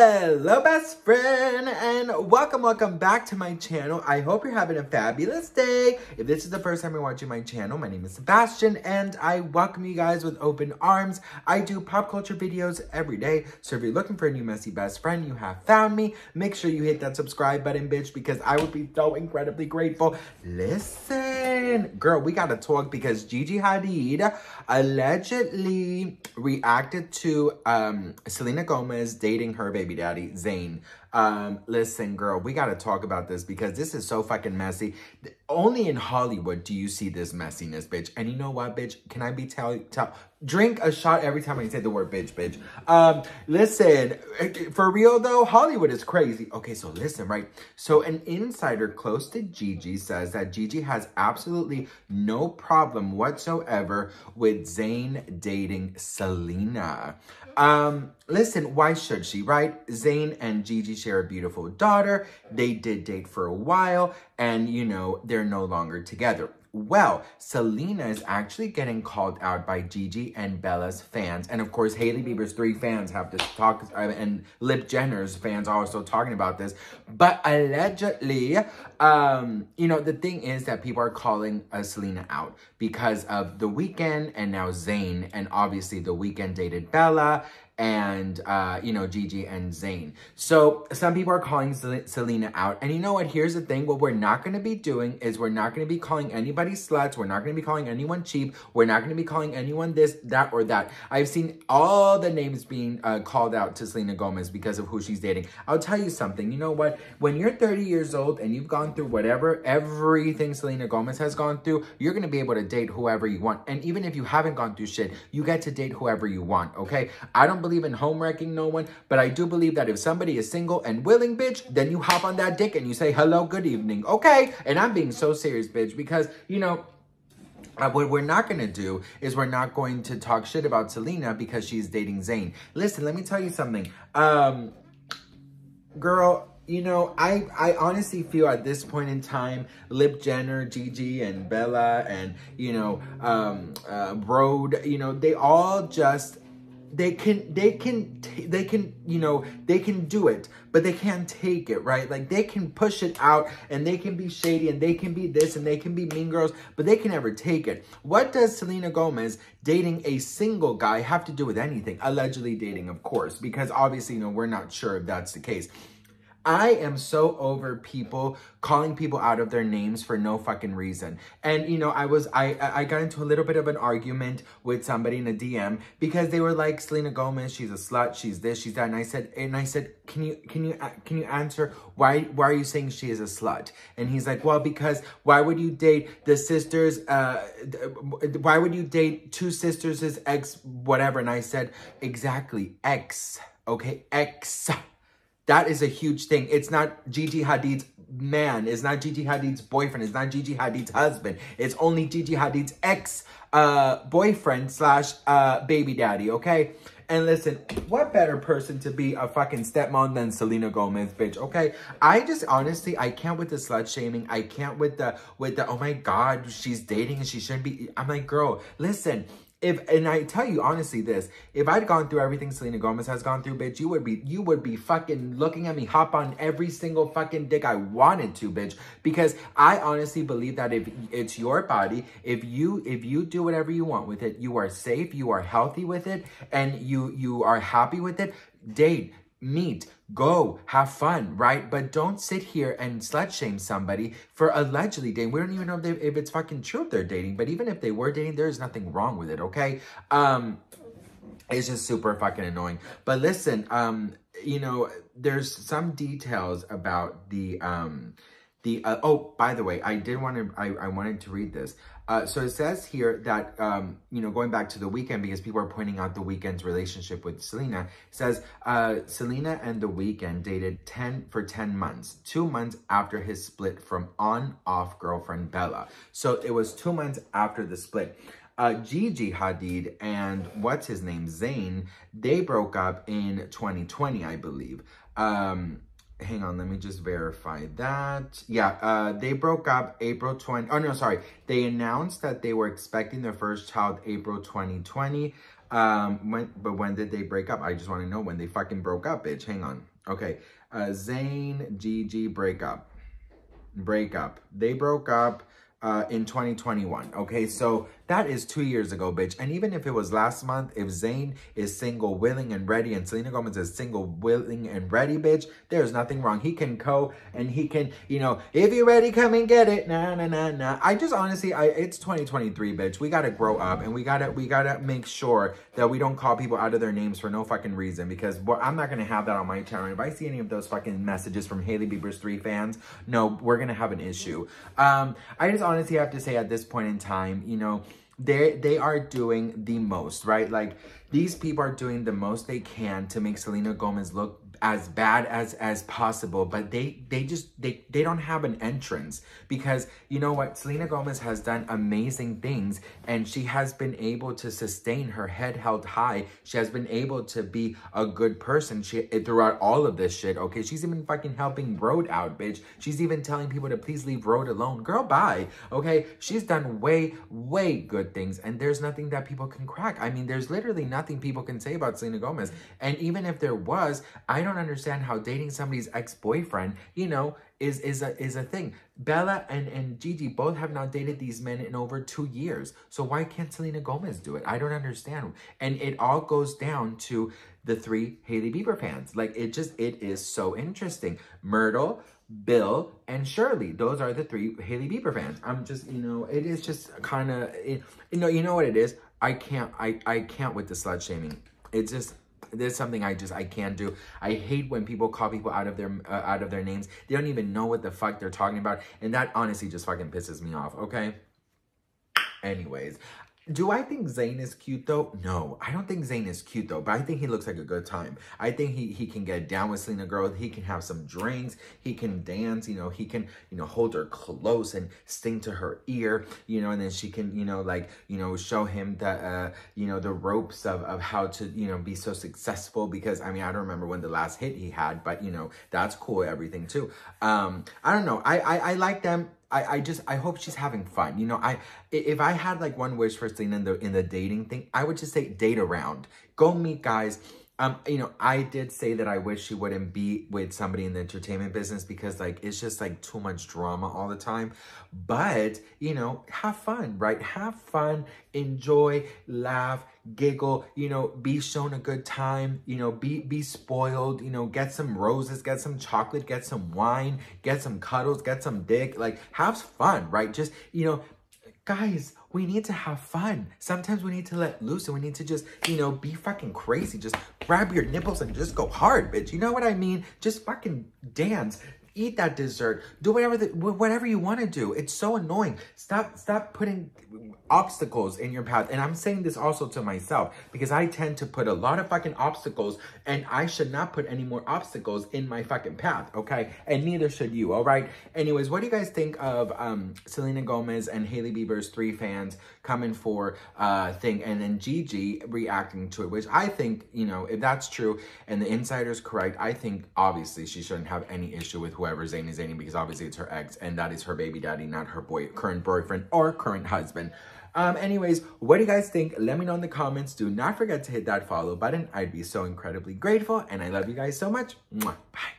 Hello, best friend, and welcome, welcome back to my channel. I hope you're having a fabulous day. If this is the first time you're watching my channel, my name is Sebastian, and I welcome you guys with open arms. I do pop culture videos every day, so if you're looking for a new messy best friend, you have found me. Make sure you hit that subscribe button, bitch, because I would be so incredibly grateful. Listen, girl, we gotta talk because Gigi Hadid allegedly reacted to um, Selena Gomez dating her baby daddy, Zayn. Um, listen, girl, we gotta talk about this because this is so fucking messy. Only in Hollywood do you see this messiness, bitch. And you know what, bitch? Can I be tell tell drink a shot every time I say the word bitch, bitch. Um, listen, for real though, Hollywood is crazy. Okay, so listen, right? So an insider close to Gigi says that Gigi has absolutely no problem whatsoever with Zayn dating Selena. Um, listen, why should she, right? Zayn and Gigi share a beautiful daughter. They did date for a while and, you know, they're no longer together. Well, Selena is actually getting called out by Gigi and Bella's fans. And of course, Hailey Bieber's three fans have to talk, uh, and Lip Jenner's fans are also talking about this. But allegedly, um, you know, the thing is that people are calling uh, Selena out because of The Weeknd and now Zayn. And obviously, The Weeknd dated Bella and, uh, you know, Gigi and Zayn. So some people are calling Selena out. And you know what? Here's the thing. What we're not going to be doing is we're not going to be calling anybody sluts. We're not going to be calling anyone cheap. We're not going to be calling anyone this, that, or that. I've seen all the names being uh, called out to Selena Gomez because of who she's dating. I'll tell you something. You know what? When you're 30 years old and you've gone through whatever, everything Selena Gomez has gone through, you're going to be able to date whoever you want. And even if you haven't gone through shit, you get to date whoever you want, okay? I don't believe in home wrecking no one, but I do believe that if somebody is single and willing, bitch, then you hop on that dick and you say, hello, good evening, okay? And I'm being so serious, bitch, because, you know, uh, what we're not going to do is we're not going to talk shit about Selena because she's dating Zayn. Listen, let me tell you something. Um, girl, you know, I, I honestly feel at this point in time, Lip Jenner, Gigi, and Bella, and, you know, um, uh, Rhode, you know, they all just they can they can they can you know they can do it but they can't take it right? Like they can push it out and they can be shady and they can be this and they can be mean girls but they can never take it. What does selena gomez dating a single guy have to do with anything? Allegedly dating of course because obviously you know we're not sure if that's the case I am so over people calling people out of their names for no fucking reason. And, you know, I was, I, I got into a little bit of an argument with somebody in a DM because they were like, Selena Gomez, she's a slut, she's this, she's that. And I said, and I said, can you, can you, can you answer why, why are you saying she is a slut? And he's like, well, because why would you date the sisters, uh, why would you date two sisters' ex, whatever? And I said, exactly, ex, okay, ex. That is a huge thing. It's not Gigi Hadid's man. It's not Gigi Hadid's boyfriend. It's not Gigi Hadid's husband. It's only Gigi Hadid's ex uh, boyfriend slash uh, baby daddy, okay? And listen, what better person to be a fucking stepmom than Selena Gomez, bitch, okay? I just, honestly, I can't with the slut shaming. I can't with the, with the, oh my God, she's dating and she shouldn't be. I'm like, girl, listen, if and I tell you honestly this, if I'd gone through everything Selena Gomez has gone through, bitch, you would be you would be fucking looking at me hop on every single fucking dick I wanted to, bitch. Because I honestly believe that if it's your body, if you if you do whatever you want with it, you are safe, you are healthy with it, and you you are happy with it, date meet, go, have fun, right? But don't sit here and slut shame somebody for allegedly dating. We don't even know if, they, if it's fucking true if they're dating, but even if they were dating, there's nothing wrong with it, okay? Um, it's just super fucking annoying. But listen, um, you know, there's some details about the, um, the, uh, oh, by the way, I did want to, I, I wanted to read this. Uh, so it says here that, um, you know, going back to the Weeknd, because people are pointing out the Weeknd's relationship with Selena, says uh, Selena and the Weeknd dated 10 for 10 months, two months after his split from on-off girlfriend Bella. So it was two months after the split. Uh, Gigi Hadid and what's his name, Zayn, they broke up in 2020, I believe. Um, hang on, let me just verify that. Yeah, uh, they broke up April 20, oh no, sorry. They announced that they were expecting their first child April 2020. Um, when, but when did they break up? I just want to know when they fucking broke up, bitch. Hang on. Okay. Uh, Zayn, Gigi breakup. Breakup. They broke up uh, in 2021. Okay, so that is two years ago, bitch. And even if it was last month, if Zayn is single, willing, and ready, and Selena Gomez is single, willing, and ready, bitch, there's nothing wrong. He can co and he can, you know, if you're ready, come and get it. Nah, nah, nah, nah. I just honestly, I it's 2023, bitch. We gotta grow up and we gotta we gotta make sure that we don't call people out of their names for no fucking reason because well, I'm not gonna have that on my channel. If I see any of those fucking messages from Hailey Bieber's three fans, no, we're gonna have an issue. Um, I just honestly have to say at this point in time, you know, they they are doing the most, right? Like these people are doing the most they can to make Selena Gomez look as bad as as possible but they they just they they don't have an entrance because you know what? Selena gomez has done amazing things and she has been able to sustain her head held high. She has been able to be a good person. She eh, throughout all of this shit okay? She's even fucking helping Rhode out bitch. She's even telling people to please leave Rhode alone. Girl bye okay? She's done way way good things and there's nothing that people can crack. I mean there's literally nothing people can say about selena gomez. And even if there was i don't understand how dating somebody's ex-boyfriend, you know, is is a is a thing. Bella and, and Gigi both have not dated these men in over two years. So why can't Selena Gomez do it? I don't understand. And it all goes down to the three Hailey Bieber fans. Like it just it is so interesting. Myrtle, Bill, and Shirley. Those are the three Hailey Bieber fans. I'm just, you know, it is just kind of, you know, you know what it is? I can't, I, I can't with the slut shaming. It's just, there's something I just I can't do. I hate when people call people out of their uh, out of their names. They don't even know what the fuck they're talking about, and that honestly just fucking pisses me off. Okay. Anyways, do I think Zayn is cute though? No, I don't think Zayn is cute though, but I think he looks like a good time. I think he, he can get down with Selena Girl. He can have some drinks. He can dance, you know, he can, you know, hold her close and sing to her ear, you know, and then she can, you know, like, you know, show him the, uh, you know, the ropes of, of how to, you know, be so successful because, I mean, I don't remember when the last hit he had, but, you know, that's cool, everything too. Um, I don't know. I, I, I like them. I, I just I hope she's having fun. You know, I if I had like one wish for Selena in the in the dating thing, I would just say date around. Go meet guys. Um, you know, I did say that I wish she wouldn't be with somebody in the entertainment business because like it's just like too much drama all the time. But, you know, have fun, right? Have fun, enjoy, laugh, giggle, you know, be shown a good time, you know, be be spoiled, you know, get some roses, get some chocolate, get some wine, get some cuddles, get some dick, like have fun, right? Just, you know, guys, we need to have fun. Sometimes we need to let loose and we need to just, you know, be fucking crazy. Just grab your nipples and just go hard, bitch. You know what I mean? Just fucking dance eat that dessert. Do whatever the, whatever you want to do. It's so annoying. Stop stop putting obstacles in your path. And i'm saying this also to myself because i tend to put a lot of fucking obstacles and i should not put any more obstacles in my fucking path okay? And neither should you all right? Anyways what do you guys think of um selena gomez and hailey bieber's three fans coming for uh thing and then gigi reacting to it which i think you know if that's true and the insider's correct i think obviously she shouldn't have any issue with whoever Zayn is dating because obviously it's her ex and that is her baby daddy, not her boy current boyfriend or current husband. Um, anyways, what do you guys think? Let me know in the comments. Do not forget to hit that follow button. I'd be so incredibly grateful and I love you guys so much. Mwah. Bye.